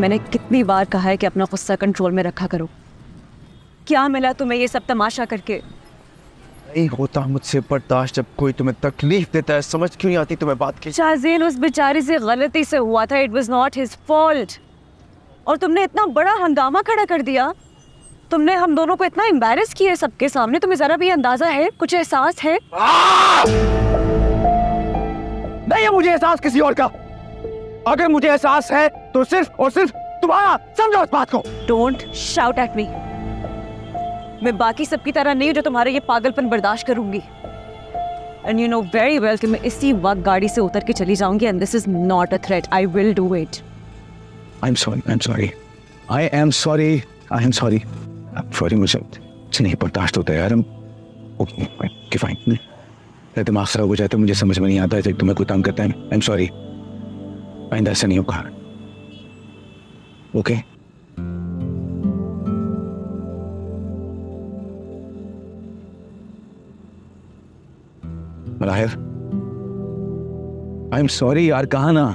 मैंने कितनी बार कहा है कि अपना गुस्सा कंट्रोल में रखा करो। क्या मिला तुम्हें ये सब तमाशा करके? नहीं होता मुझसे बर्दाश्त जब कोई तुम्हें तकलीफ़ देता है। समझ क्यों नहीं आती तुम्हें बात की? शाहजेन उस बेचारे से गलती से हुआ था। It was not his fault और तुमने इतना बड़ा हंगामा खड़ा कर दिया। तुमने हम दोनों को इतना एम्बेरस किया सबके सामने। तुम्हें जरा भी अंदाज़ा है? कुछ एहसास है? नहीं है मुझे एहसास किसी और का। अगर मुझे एहसास है तो सिर्फ़ और सिर्फ़ तुम्हारा समझो इस बात को। डोंट शाउट एट मी मैं बाकी सबकी तरह नहीं हूँ जो तुम्हारे ये पागलपन बर्दाश्त करूँगी। And you know very well कि मैं इसी वक्त गाड़ी से उतर के चली जाऊँगी and this is not a threat I will do it I am sorry I am sorry I am sorry I am sorry sorry मुझे नहीं बर्दाश्त होता यार। ओके फाइन दिमाग खराब हो जाता है मुझे समझ में नहीं आता है तुम्हें कोई तंग करता है। आई एम सॉरी आइंदा, ऐसा नहीं होगा ओके मलाहिर आई एम सॉरी यार, कहा ना?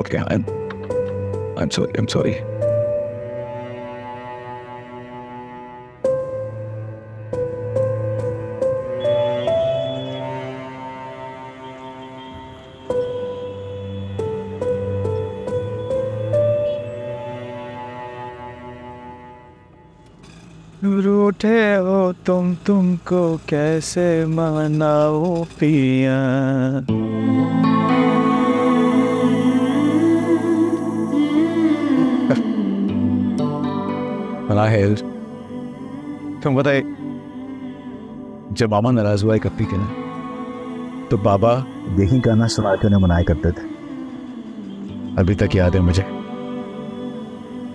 Okay I am sorry I am sorry. रूठे हो तुम तुमको कैसे मनाओ पिया? तुम बताए। जब मामा नाराज़ हुआ करती के ना तो बाबा यही गाना सुना के उन्हें मनाया करते थे। अभी तक याद है मुझे।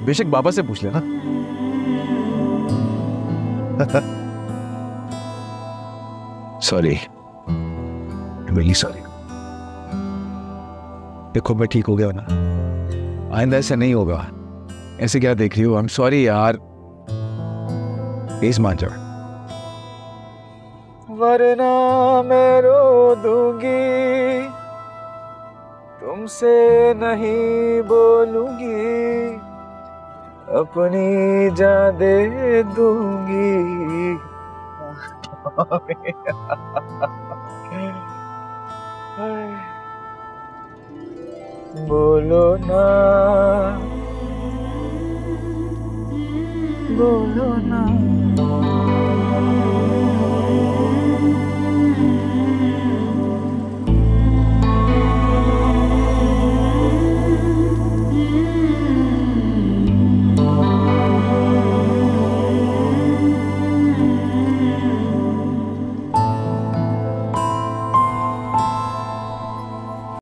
बेशक बाबा से पूछ लेना। सॉरी रियली सॉरी देखो मैं ठीक हो गया ना। आइंदा ऐसा नहीं होगा। ऐसे क्या देख रही हो? आई एम सॉरी यार। प्लीज़ मान जाओ। वरना मैं रो दूँगी। तुमसे नहीं बोलूँगी। अपनी जा दे दूँगी। बोलो ना। बोलो ना।